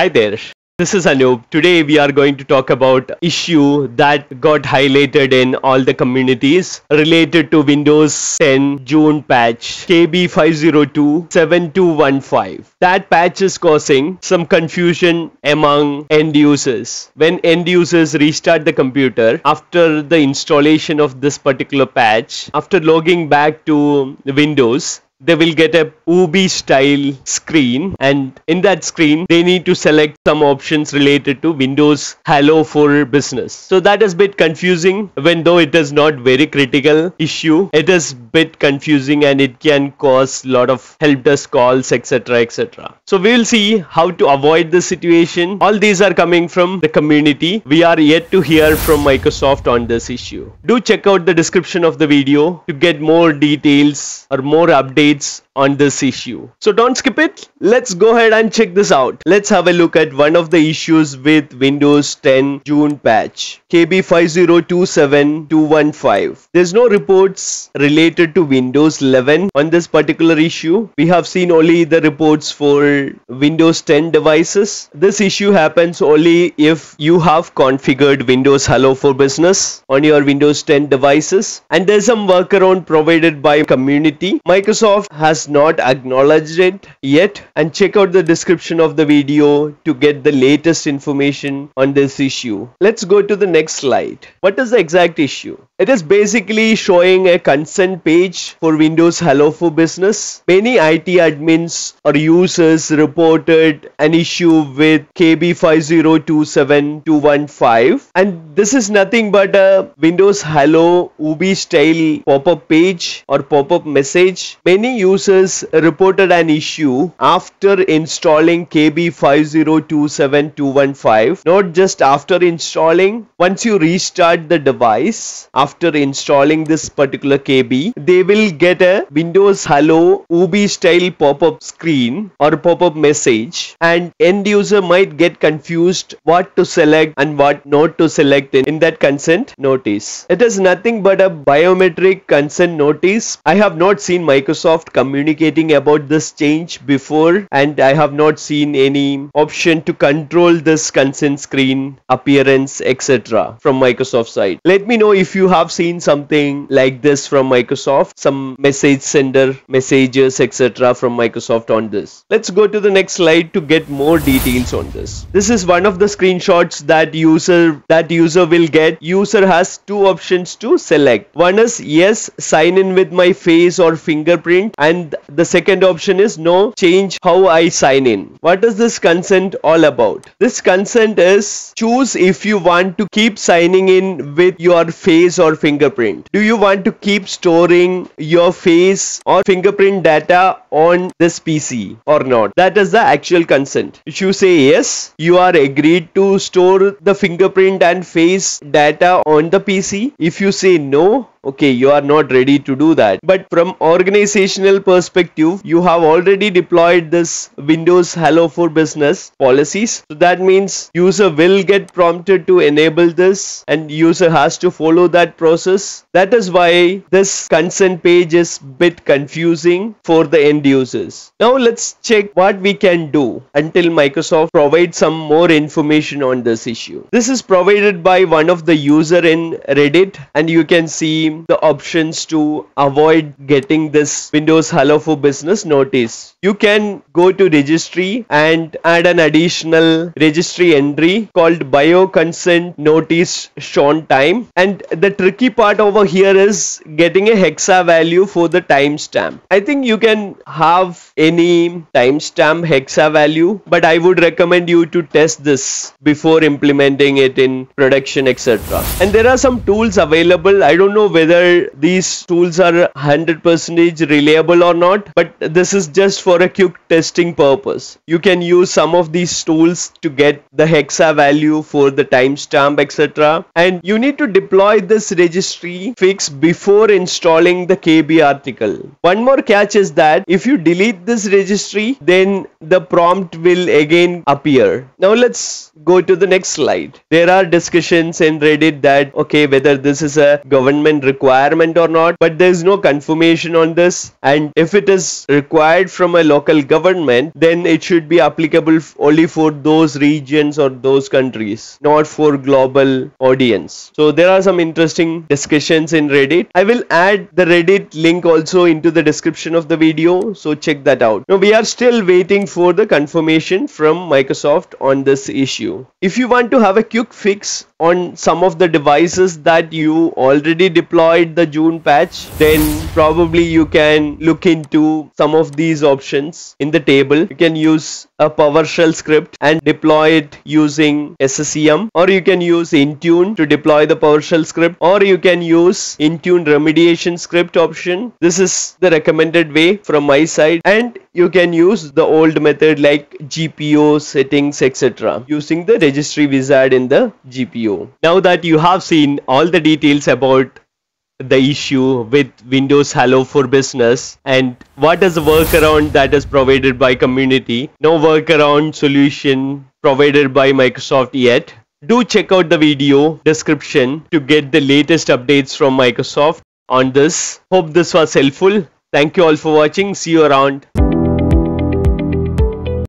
Hi there. This is Anoop. Today we are going to talk about issue that got highlighted in all the communities related to Windows 10 June patch KB502-7215. That patch is causing some confusion among end users. When end users restart the computer after the installation of this particular patch, after logging back to Windows, they will get a OOBE style screen. And in that screen they need to select some options related to windows hello for business. So that is bit confusing even though it is not very critical issue. It is bit confusing and it can cause lot of help desk calls etc etc so we will see how to avoid this situation. All these are coming from the community. We are yet to hear from microsoft on this issue. Do check out the description of the video to get more details or more updates leads on this issue. So don't skip it. Let's go ahead and check this out. Let's have a look at one of the issues with Windows 10 June patch KB5027215. There's no reports related to Windows 11 on this particular issue. We have seen only the reports for Windows 10 devices. This issue happens only if you have configured Windows Hello for Business on your Windows 10 devices and there's some workaround provided by community. Microsoft has not acknowledged it yet and check out the description of the video to get the latest information on this issue. Let's go to the next slide. What is the exact issue? It is basically showing a consent page for Windows Hello for Business. Many IT admins or users reported an issue with KB5027215 and this is nothing but a Windows Hello OOBE style pop-up page or pop-up message. Many users reported an issue after installing KB5027215 not just after installing once you restart the device after installing this particular KB they will get a Windows Hello OOBE style pop-up screen or pop-up message and end user might get confused what to select and what not to select in, in that consent notice. It is nothing but a biometric consent notice. I have not seen Microsoft communicating about this change before and I have not seen any option to control this consent screen appearance etc from Microsoft side. Let me know if you have seen something like this from Microsoft some message center messages etc from Microsoft on this. Let's go to the next slide to get more details on this. This is one of the screenshots that user that user will get. User has two options to select. One is yes sign in with my face or fingerprint and the second option is no change how I sign in. What is this consent all about? This consent is choose if you want to keep signing in with your face or fingerprint. Do you want to keep storing your face or fingerprint data on this PC or not? That is the actual consent. If you say yes, you are agreed to store the fingerprint and face data on the PC. If you say no, okay you are not ready to do that. But from organizational perspective you have already deployed this windows hello for business policies. So that means user will get prompted to enable this and user has to follow that process. That is why this consent page is bit confusing for the end users. Now let's check what we can do until microsoft provides some more information on this issue. This is provided by one of the user in reddit and you can see the options to avoid getting this Windows Hello for Business notice. You can go to registry and add an additional registry entry called bio consent notice shown time and the tricky part over here is getting a hexa value for the timestamp. I think you can have any timestamp hexa value but I would recommend you to test this before implementing it in production etc. And there are some tools available. I don't know whether these tools are 100% reliable or not but this is just for a quick testing purpose. You can use some of these tools to get the hexa value for the timestamp etc. And you need to deploy this registry fix before installing the KB article. One more catch is that if you delete this registry then the prompt will again appear. Now let's go to the next slide. There are discussions in Reddit that okay whether this is a government requirement or not but there is no confirmation on this. And if it is required from a local government then it should be applicable only for those regions or those countries not for global audience. So there are some interesting discussions in reddit. I will add the reddit link also into the description of the video so check that out. Now we are still waiting for the confirmation from microsoft on this issue. If you want to have a quick fix on some of the devices that you already the June patch then probably you can look into some of these options in the table you can use a PowerShell script and deploy it using SCCM or you can use Intune to deploy the PowerShell script or you can use Intune remediation script option this is the recommended way from my side and you can use the old method like GPO settings etc using the registry wizard in the GPO. Now that you have seen all the details about the issue with Windows Hello for Business and what is the workaround that is provided by community. No workaround solution provided by Microsoft yet. Do check out the video description to get the latest updates from Microsoft on this. Hope this was helpful. Thank you all for watching. See you around.